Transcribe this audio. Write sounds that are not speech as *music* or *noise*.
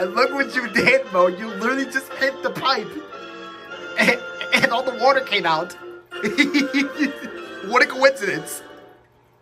And look what you did, Moe. You literally just hit the pipe. And, and all the water came out. *laughs* what a coincidence.